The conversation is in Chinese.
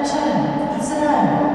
一三。